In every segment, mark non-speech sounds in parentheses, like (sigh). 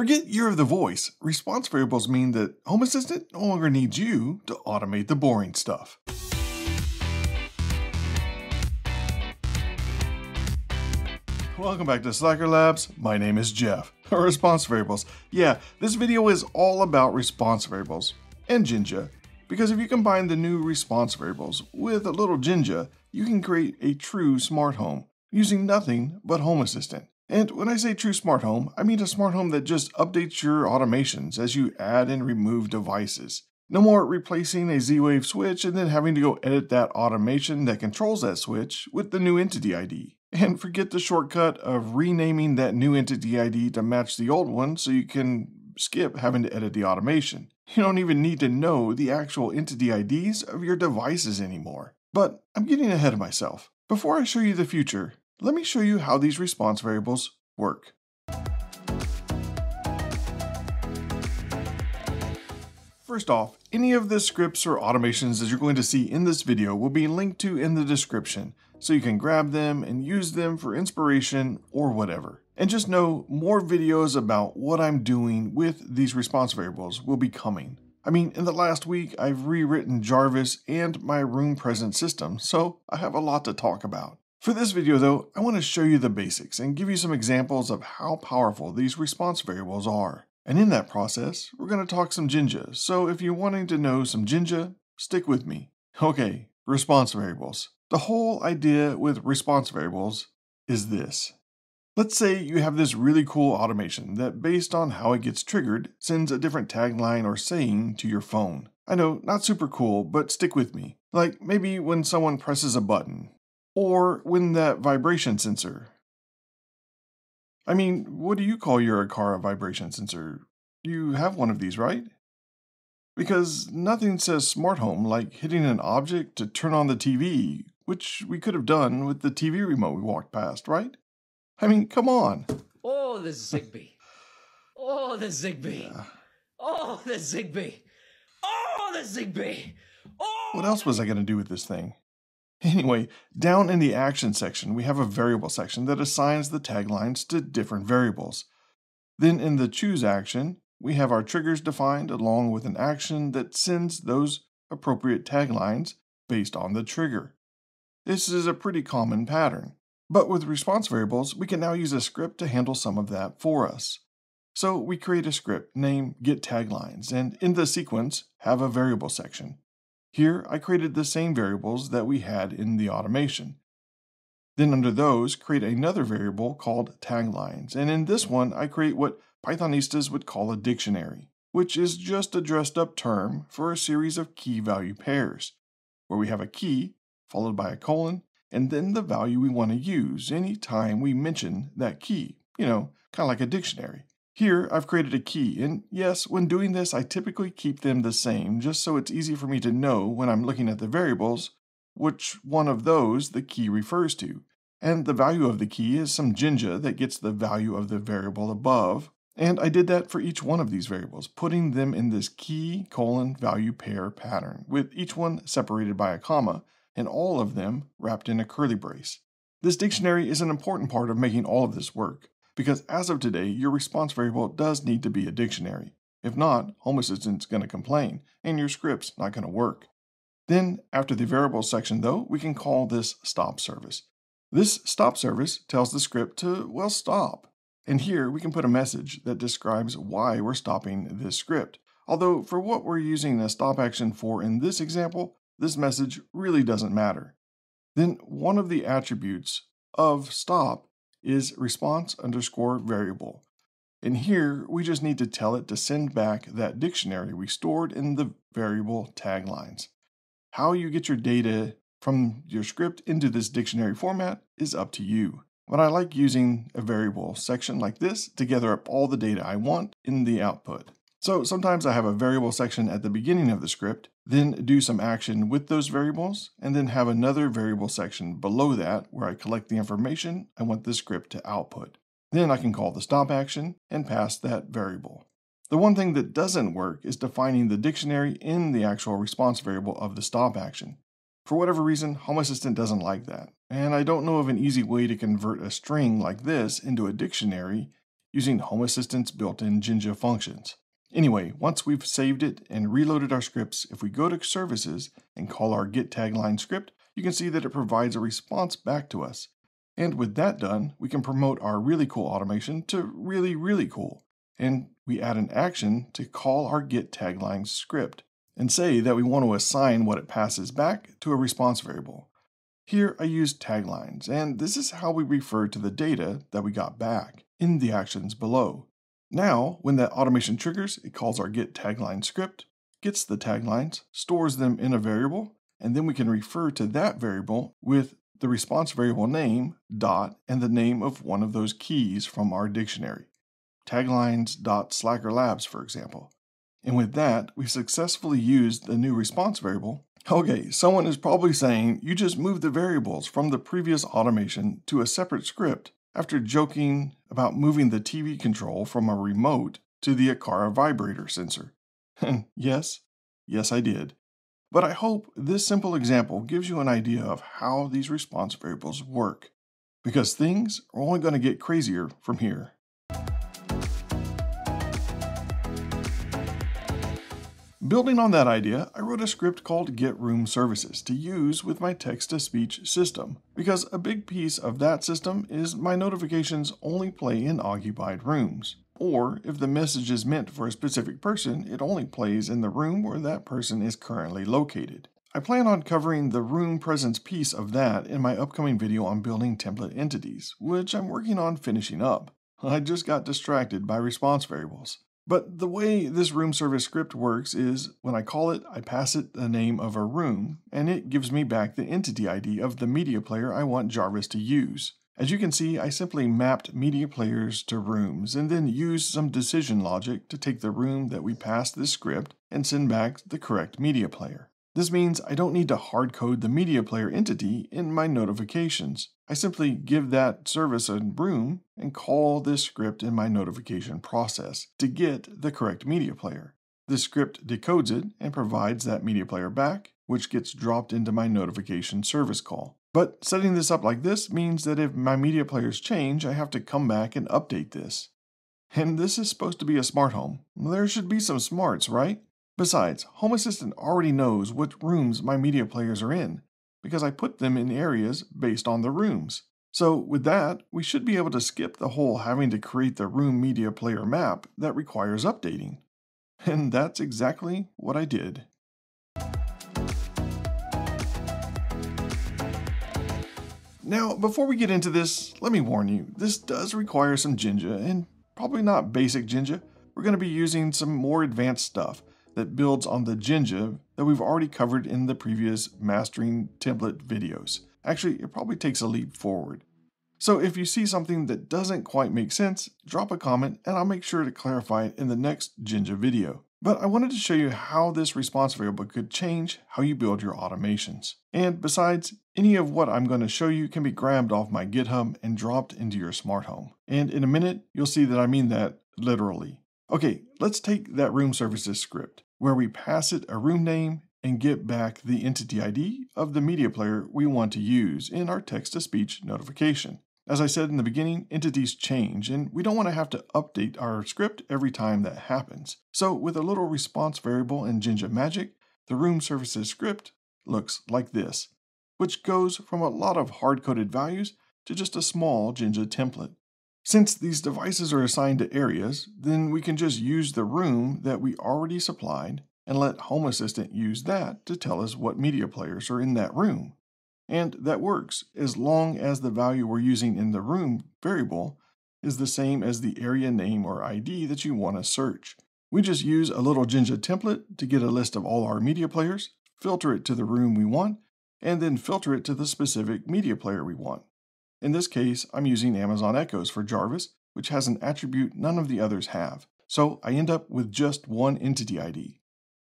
Forget year of the voice. Response variables mean that Home Assistant no longer needs you to automate the boring stuff. Welcome back to Slacker Labs. My name is Jeff. (laughs) Response variables. Yeah, this video is all about response variables and Jinja. Because if you combine the new response variables with a little Jinja, you can create a true smart home using nothing but Home Assistant. And when I say true smart home, I mean a smart home that just updates your automations as you add and remove devices. No more replacing a Z-Wave switch and then having to go edit that automation that controls that switch with the new entity ID. And forget the shortcut of renaming that new entity ID to match the old one so you can skip having to edit the automation. You don't even need to know the actual entity IDs of your devices anymore. But I'm getting ahead of myself. Before I show you the future, let me show you how these response variables work. First off, any of the scripts or automations that you're going to see in this video will be linked to in the description, so you can grab them and use them for inspiration or whatever. And just know more videos about what I'm doing with these response variables will be coming. I mean, in the last week, I've rewritten Jarvis and my room present system, so I have a lot to talk about. For this video though, I want to show you the basics and give you some examples of how powerful these response variables are. And in that process, we're going to talk some Jinja, so if you're wanting to know some Jinja, stick with me. Okay, response variables. The whole idea with response variables is this. Let's say you have this really cool automation that, based on how it gets triggered, sends a different tagline or saying to your phone. I know, not super cool, but stick with me. Like maybe when someone presses a button, or when that vibration sensor. I mean, what do you call your Aqara vibration sensor? You have one of these, right? Because nothing says smart home like hitting an object to turn on the TV, which we could have done with the TV remote we walked past, right? I mean, come on. Oh, the Zigbee. Oh, the Zigbee. Yeah. Oh, the Zigbee. Oh, the Zigbee. Oh. What else was oh. I going to do with this thing? Anyway, down in the action section, we have a variable section that assigns the taglines to different variables. Then in the choose action, we have our triggers defined along with an action that sends those appropriate taglines based on the trigger. This is a pretty common pattern. But with response variables, we can now use a script to handle some of that for us. So we create a script named getTaglines, and in the sequence, have a variable section. Here, I created the same variables that we had in the automation. Then under those, create another variable called taglines, and in this one, I create what Pythonistas would call a dictionary, which is just a dressed up term for a series of key value pairs, where we have a key followed by a colon, and then the value we want to use any time we mention that key, you know, kind of like a dictionary. Here, I've created a key, and yes, when doing this, I typically keep them the same, just so it's easy for me to know when I'm looking at the variables which one of those the key refers to. And the value of the key is some Jinja that gets the value of the variable above, and I did that for each one of these variables, putting them in this key colon value pair pattern, with each one separated by a comma, and all of them wrapped in a curly brace. This dictionary is an important part of making all of this work because as of today, your response variable does need to be a dictionary. If not, Home Assistant's going to complain, and your script's not going to work. Then, after the variables section though, we can call this stop service. This stop service tells the script to, well, stop. And here we can put a message that describes why we're stopping this script. Although for what we're using the stop action for in this example, this message really doesn't matter. Then one of the attributes of stop is response underscore variable. And here we just need to tell it to send back that dictionary we stored in the variable taglines. How you get your data from your script into this dictionary format is up to you. But I like using a variable section like this to gather up all the data I want in the output. So sometimes I have a variable section at the beginning of the script, then do some action with those variables, and then have another variable section below that where I collect the information I want the script to output. Then I can call the stop action and pass that variable. The one thing that doesn't work is defining the dictionary in the actual response variable of the stop action. For whatever reason, Home Assistant doesn't like that, and I don't know of an easy way to convert a string like this into a dictionary using Home Assistant's built-in Jinja functions. Anyway, once we've saved it and reloaded our scripts, if we go to Services and call our get Tagline script, you can see that it provides a response back to us. And with that done, we can promote our really cool automation to really, really cool. And we add an action to call our get Tagline script and say that we want to assign what it passes back to a response variable. Here I use taglines, and this is how we refer to the data that we got back in the actions below. Now, when that automation triggers, it calls our get tagline script, gets the taglines, stores them in a variable, and then we can refer to that variable with the response variable name, dot, and the name of one of those keys from our dictionary. Taglines.slackerlabs, for example. And with that, we've successfully used the new response variable. Okay, someone is probably saying you just moved the variables from the previous automation to a separate script after joking about moving the TV control from a remote to the Aqara vibrator sensor. (laughs) yes, yes, I did. But I hope this simple example gives you an idea of how these response variables work, because things are only going to get crazier from here. Building on that idea, I wrote a script called Get Room Services to use with my text to speech system, because a big piece of that system is my notifications only play in occupied rooms. Or, if the message is meant for a specific person, it only plays in the room where that person is currently located. I plan on covering the room presence piece of that in my upcoming video on building template entities, which I'm working on finishing up. (laughs) I just got distracted by response variables. But the way this room service script works is when I call it, I pass it the name of a room, and it gives me back the entity ID of the media player I want Jarvis to use. As you can see, I simply mapped media players to rooms and then used some decision logic to take the room that we passed this script and send back the correct media player. This means I don't need to hard code the media player entity in my notifications. I simply give that service a room and call this script in my notification process to get the correct media player. This script decodes it and provides that media player back, which gets dropped into my notification service call. But setting this up like this means that if my media players change, I have to come back and update this. And this is supposed to be a smart home. There should be some smarts, right? Besides, Home Assistant already knows what rooms my media players are in, because I put them in areas based on the rooms. So with that, we should be able to skip the whole having to create the room media player map that requires updating. (laughs) And that's exactly what I did. Now, before we get into this, let me warn you, this does require some Jinja, and probably not basic Jinja. We're going to be using some more advanced stuff, that builds on the Jinja that we've already covered in the previous mastering template videos. Actually, it probably takes a leap forward. So if you see something that doesn't quite make sense, drop a comment and I'll make sure to clarify it in the next Jinja video. But I wanted to show you how this response variable could change how you build your automations. And besides, any of what I'm going to show you can be grabbed off my GitHub and dropped into your smart home. And in a minute, you'll see that I mean that literally. Okay, let's take that room services script where we pass it a room name and get back the entity ID of the media player we want to use in our text to speech notification. As I said in the beginning, entities change and we don't want to have to update our script every time that happens. So with a little response variable in Jinja Magic, the room services script looks like this, which goes from a lot of hard-coded values to just a small Jinja template. Since these devices are assigned to areas, then we can just use the room that we already supplied and let Home Assistant use that to tell us what media players are in that room. And that works as long as the value we're using in the room variable is the same as the area name or ID that you want to search. We just use a little Jinja template to get a list of all our media players, filter it to the room we want, and then filter it to the specific media player we want. In this case, I'm using Amazon Echoes for Jarvis, which has an attribute none of the others have. So I end up with just one entity ID.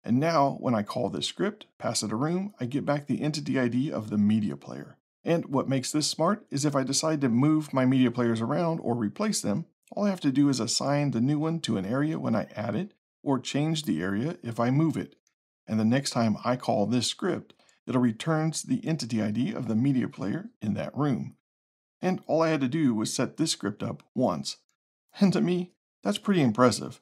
And now, when I call this script, pass it a room, I get back the entity ID of the media player. And what makes this smart is if I decide to move my media players around or replace them, all I have to do is assign the new one to an area when I add it, or change the area if I move it. And the next time I call this script, it'll returns the entity ID of the media player in that room. And all I had to do was set this script up once. And to me, that's pretty impressive.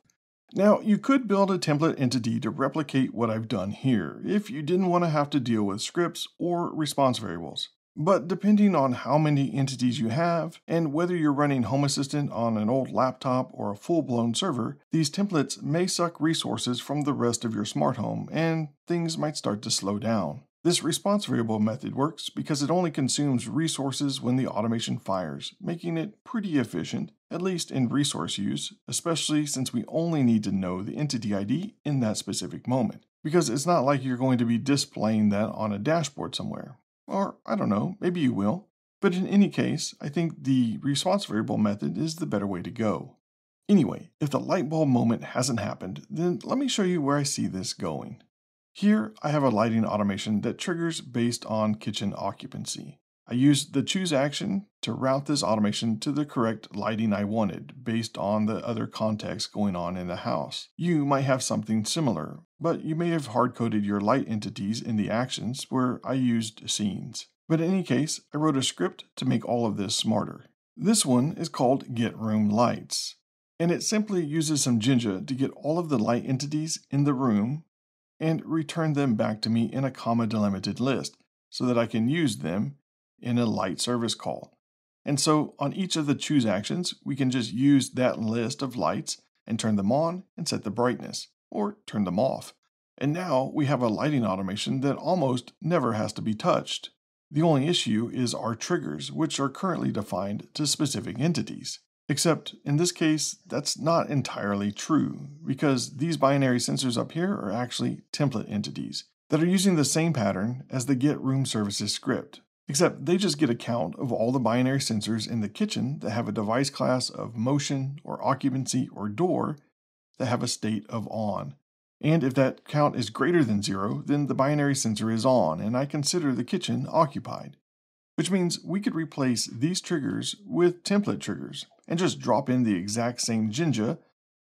Now, you could build a template entity to replicate what I've done here if you didn't want to have to deal with scripts or response variables. But depending on how many entities you have and whether you're running Home Assistant on an old laptop or a full blown server, these templates may suck resources from the rest of your smart home and things might start to slow down. This response variable method works because it only consumes resources when the automation fires, making it pretty efficient, at least in resource use, especially since we only need to know the entity ID in that specific moment. Because it's not like you're going to be displaying that on a dashboard somewhere. Or, I don't know, maybe you will. But in any case, I think the response variable method is the better way to go. Anyway, if the light bulb moment hasn't happened, then let me show you where I see this going. Here, I have a lighting automation that triggers based on kitchen occupancy. I used the choose action to route this automation to the correct lighting I wanted based on the other context going on in the house. You might have something similar, but you may have hard coded your light entities in the actions where I used scenes. But in any case, I wrote a script to make all of this smarter. This one is called Get Room Lights, and it simply uses some Jinja to get all of the light entities in the room and return them back to me in a comma delimited list so that I can use them in a light service call. And so on each of the choose actions, we can just use that list of lights and turn them on and set the brightness, or turn them off. And now we have a lighting automation that almost never has to be touched. The only issue is our triggers, which are currently defined to specific entities. Except in this case, that's not entirely true, because these binary sensors up here are actually template entities that are using the same pattern as the Get Room Services script. Except they just get a count of all the binary sensors in the kitchen that have a device class of motion or occupancy or door that have a state of on. And if that count is greater than zero, then the binary sensor is on, and I consider the kitchen occupied. Which means we could replace these triggers with template triggers and just drop in the exact same Jinja,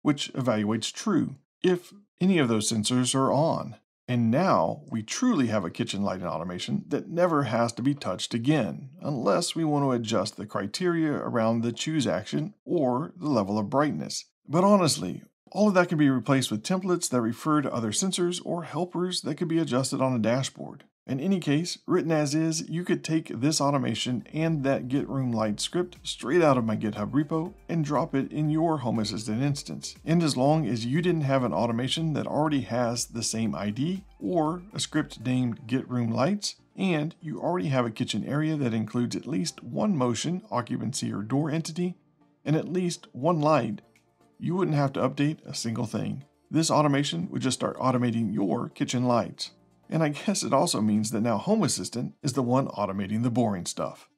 which evaluates true if any of those sensors are on. And now we truly have a kitchen lighting automation that never has to be touched again, unless we want to adjust the criteria around the choose action or the level of brightness. But honestly, all of that can be replaced with templates that refer to other sensors or helpers that could be adjusted on a dashboard. In any case, written as is, you could take this automation and that Get Room Light script straight out of my GitHub repo and drop it in your Home Assistant instance. And as long as you didn't have an automation that already has the same ID or a script named Get Room Lights, and you already have a kitchen area that includes at least one motion, occupancy, or door entity, and at least one light, you wouldn't have to update a single thing. This automation would just start automating your kitchen lights. And I guess it also means that now Home Assistant is the one automating the boring stuff.